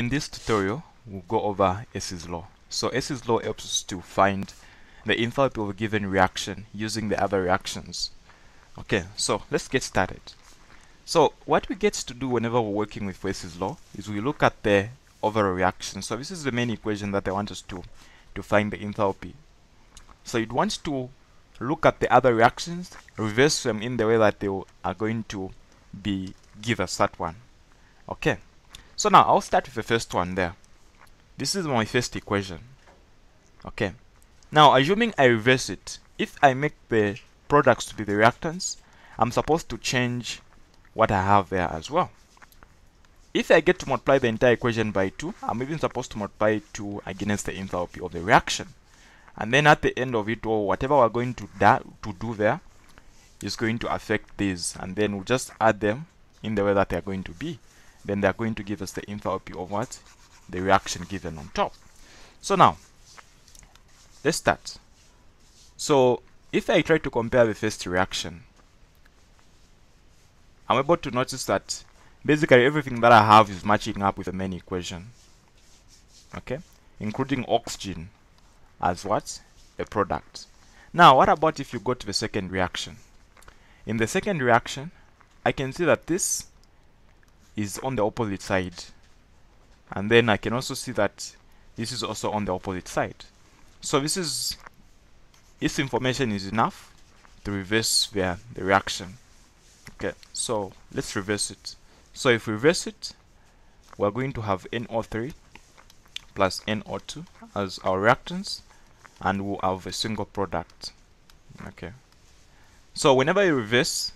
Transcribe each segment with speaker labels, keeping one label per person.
Speaker 1: in this tutorial we'll go over Hess's law. So Hess's law helps us to find the enthalpy of a given reaction using the other reactions. Okay, so let's get started. So what we get to do whenever we're working with Hess's law is we look at the overall reaction. So this is the main equation that I want us to to find the enthalpy. So you'd want to look at the other reactions, reverse them in the way that they are going to be give us that one. Okay. So now I'll start with the first one there. This is my first equation. Okay. Now assuming I reverse it, if I make the products to be the reactants, I'm supposed to change what I have there as well. If I get to multiply the entire equation by 2, I'm even supposed to multiply 2 against the enthalpy of the reaction. And then at the end of it all, whatever we're going to, to do there is going to affect these. And then we'll just add them in the way that they're going to be then they're going to give us the enthalpy of what? The reaction given on top. So now, let's start. So if I try to compare the first reaction, I'm able to notice that basically everything that I have is matching up with the main equation. Okay, including oxygen as what? A product. Now, what about if you go to the second reaction? In the second reaction, I can see that this is on the opposite side. And then I can also see that this is also on the opposite side. So this is this information is enough to reverse the, the reaction. Okay so let's reverse it. So if we reverse it we're going to have NO3 plus NO2 as our reactants and we'll have a single product. Okay. So whenever you reverse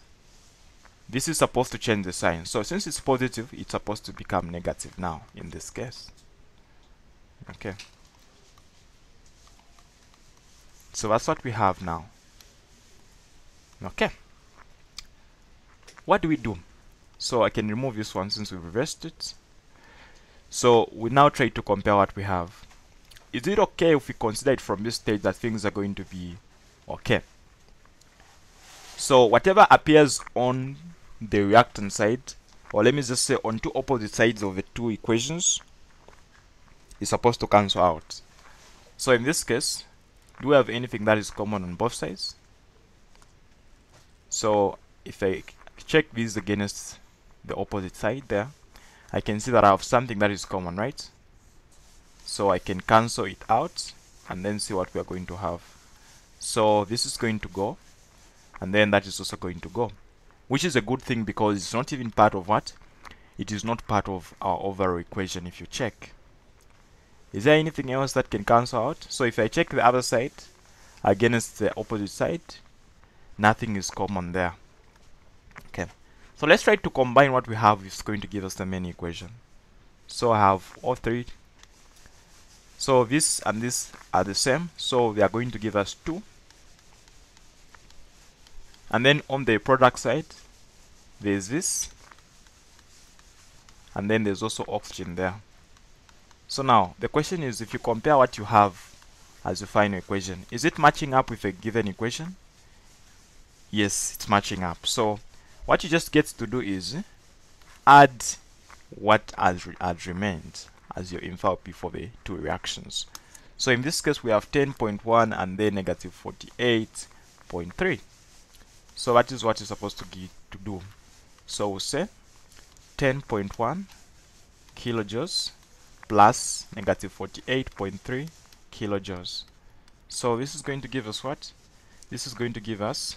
Speaker 1: this is supposed to change the sign. So since it's positive it's supposed to become negative now in this case. Okay. So that's what we have now. Okay. What do we do? So I can remove this one since we reversed it. So we now try to compare what we have. Is it okay if we consider it from this stage that things are going to be okay? So whatever appears on the reactant side. Or let me just say on two opposite sides of the two equations is supposed to cancel out. So in this case do we have anything that is common on both sides? So if I check these against the opposite side there I can see that I have something that is common right? So I can cancel it out and then see what we are going to have. So this is going to go and then that is also going to go which is a good thing because it's not even part of what? It is not part of our overall equation if you check. Is there anything else that can cancel out? So if I check the other side against the opposite side nothing is common there. Okay. So let's try to combine what we have. Is going to give us the main equation. So I have all three. So this and this are the same. So they are going to give us 2 and then on the product side there's this and then there's also oxygen there. So now the question is if you compare what you have as your final equation is it matching up with a given equation? Yes it's matching up. So what you just get to do is add what has, re has remained as your enthalpy for the two reactions. So in this case we have 10.1 and then negative 48.3 so that is what you're supposed to to do so we'll say 10.1 kilojoules plus negative 48.3 kilojoules. So this is going to give us what? This is going to give us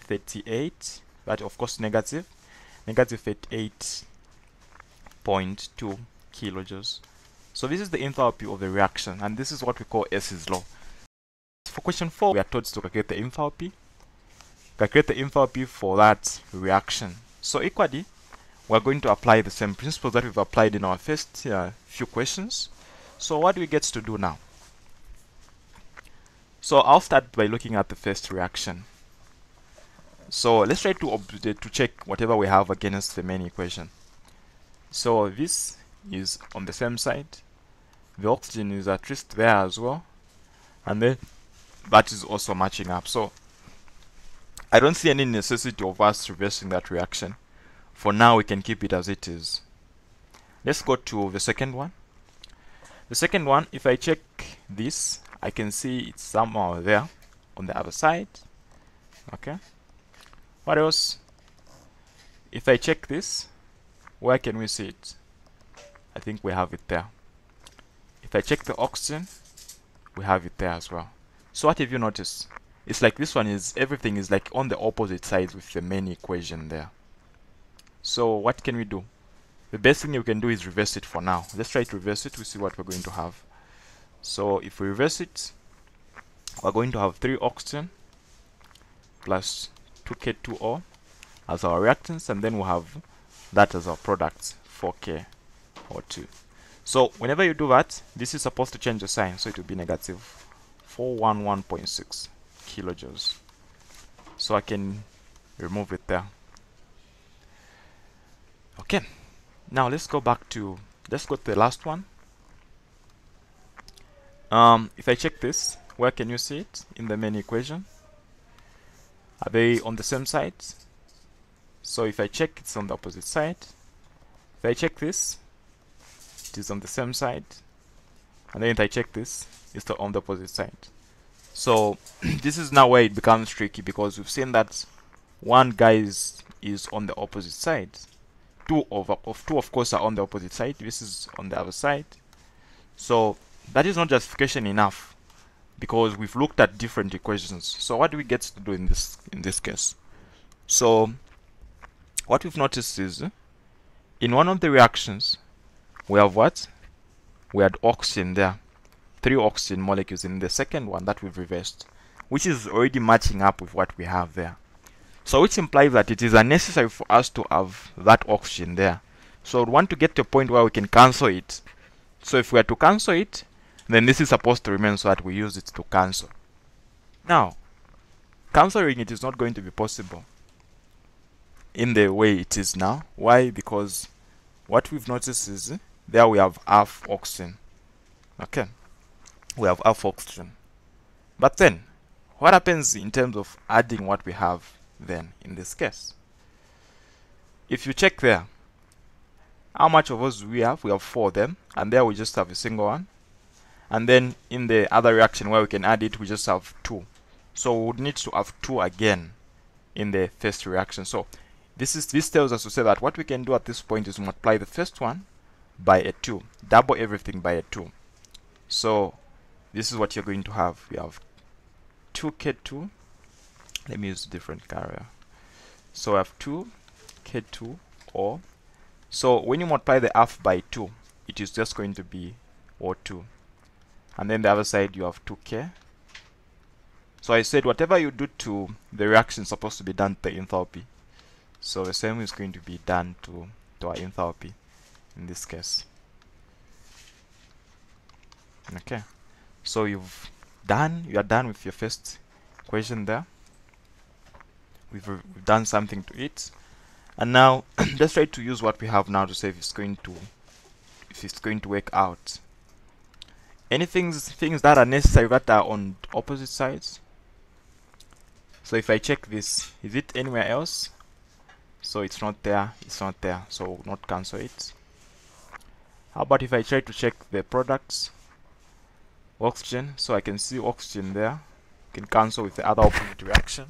Speaker 1: 38 but of course negative negative 38.2 kilojoules. So this is the enthalpy of the reaction and this is what we call Hess's law. For question 4 we are told to calculate the enthalpy calculate the enthalpy for that reaction. So equally, we're going to apply the same principles that we've applied in our first uh, few questions. So what do we get to do now? So I'll start by looking at the first reaction. So let's try to, to check whatever we have against the main equation. So this is on the same side. The oxygen is at least there as well. And then that is also matching up. So I don't see any necessity of us reversing that reaction. For now, we can keep it as it is. let's go to the second one. The second one if I check this I can see it's somehow there on the other side. Okay. What else? If I check this where can we see it? I think we have it there. If I check the oxygen we have it there as well. So what have you noticed it's like this one is everything is like on the opposite sides with the main equation there. So what can we do? The best thing you can do is reverse it for now. Let's try to reverse it we see what we're going to have. So if we reverse it we're going to have 3 oxygen plus 2K2O as our reactants and then we'll have that as our products 4K or 2 so whenever you do that this is supposed to change the sign so it will be negative 411.6 kilojoules. So I can remove it there. Okay. Now let's go back to let's go to the last one. Um, if I check this where can you see it in the main equation? Are they on the same side? So if I check it's on the opposite side. If I check this it is on the same side. And then if I check this it's on the opposite side so this is now where it becomes tricky because we've seen that one guy is, is on the opposite side. Two of, of two of course are on the opposite side. This is on the other side. So that is not justification enough because we've looked at different equations. So what do we get to do in this in this case? So what we've noticed is in one of the reactions we have what? We had oxygen there three oxygen molecules in the second one that we've reversed which is already matching up with what we have there so which implies that it is unnecessary for us to have that oxygen there so we want to get to a point where we can cancel it so if we are to cancel it then this is supposed to remain so that we use it to cancel now cancelling it is not going to be possible in the way it is now. Why? Because what we've noticed is there we have half oxygen. Okay, we have half oxygen. But then, what happens in terms of adding what we have then in this case? If you check there, how much of us we have? We have four of them, and there we just have a single one. And then in the other reaction where we can add it, we just have two. So we would need to have two again in the first reaction. So this is this tells us to say that what we can do at this point is multiply the first one by a 2 double everything by a 2 so this is what you're going to have. We have 2k2 let me use a different carrier. So I have 2k2 or so when you multiply the half by 2 it is just going to be O2 and then the other side you have 2k so I said whatever you do to the reaction is supposed to be done to the enthalpy. So the same is going to be done to, to our enthalpy in this case. Okay, so you've done, you are done with your first equation there. We've, uh, we've done something to it. And now let's try to use what we have now to say if it's going to if it's going to work out. Any things things that are necessary that are on opposite sides. So if I check this, is it anywhere else? so it's not there it's not there so not cancel it how about if I try to check the products oxygen so I can see oxygen there. Can cancel with the other opposite reaction.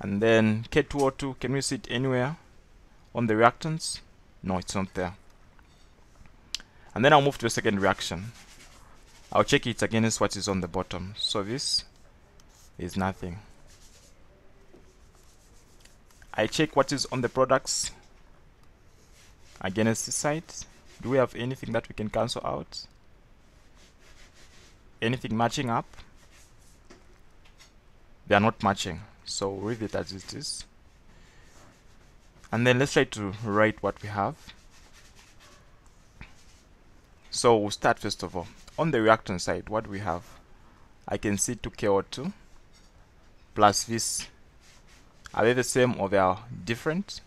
Speaker 1: And then K2O2 can we see it anywhere on the reactants? No it's not there. And then I'll move to the second reaction. I'll check it against what is on the bottom. So this is nothing. I check what is on the products. Against the site. Do we have anything that we can cancel out? Anything matching up? They are not matching, so leave it as it is. And then let's try to write what we have. So we'll start first of all. On the reactant side, what we have? I can see 2KO2 plus this are they the same or they are different?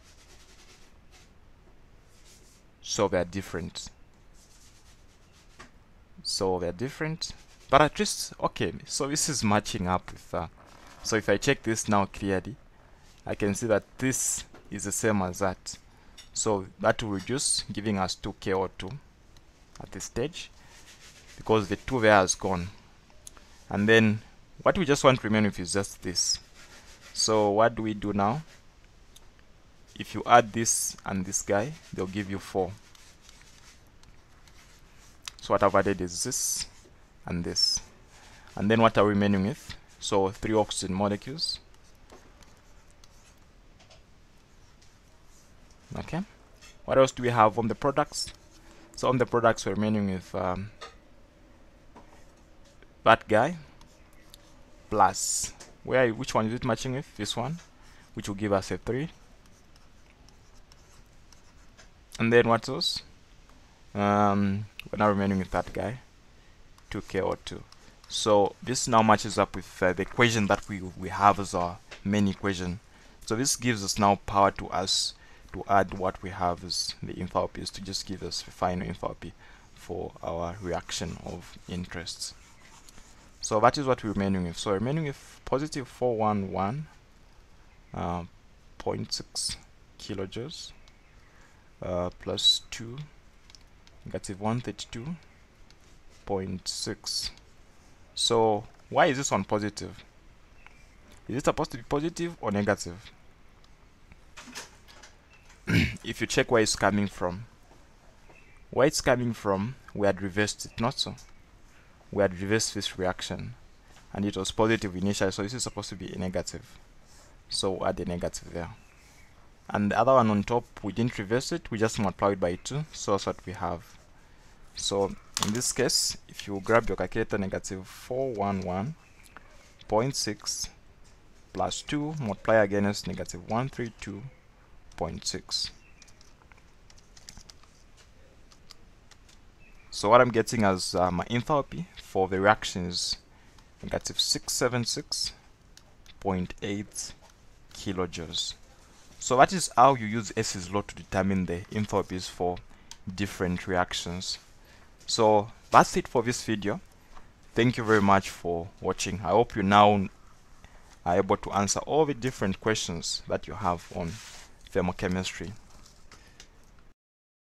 Speaker 1: So they are different. So they're different. But at least, okay, so this is matching up with, uh, so if I check this now clearly, I can see that this is the same as that. so that will reduce giving us 2 KO2 at this stage because the 2 there has gone. And then what we just want to remain with is just this. So what do we do now? If you add this and this guy they'll give you 4 so what I've added is this and this. And then what are we remaining with? So three oxygen molecules. Okay. What else do we have on the products? So on the products we're remaining with um, that guy plus where which one is it matching with? This one which will give us a 3 and then what else? Um, we're now remaining with that guy 2KO2 so this now matches up with uh, the equation that we we have as our main equation. So this gives us now power to us to add what we have as the enthalpies to just give us the final enthalpy for our reaction of interests. So that is what we're remaining with. So remaining with positive 411 uh, 0.6 kilojoules uh, plus 2 negative 132.6 so why is this one positive? Is it supposed to be positive or negative? If you check where it's coming from. Where it's coming from we had reversed it not so. We had reversed this reaction and it was positive initially so this is supposed to be a negative. So add a negative there. And the other one on top we didn't reverse it we just multiplied by 2 so that's what we have. So in this case if you grab your calculator negative 411.6 plus 2 multiply against negative 132.6 so what I'm getting as uh, my enthalpy for the reaction is negative 676.8 kilojoules so that is how you use Hess's law to determine the enthalpies for different reactions. So that's it for this video. Thank you very much for watching. I hope you now are able to answer all the different questions that you have on thermochemistry.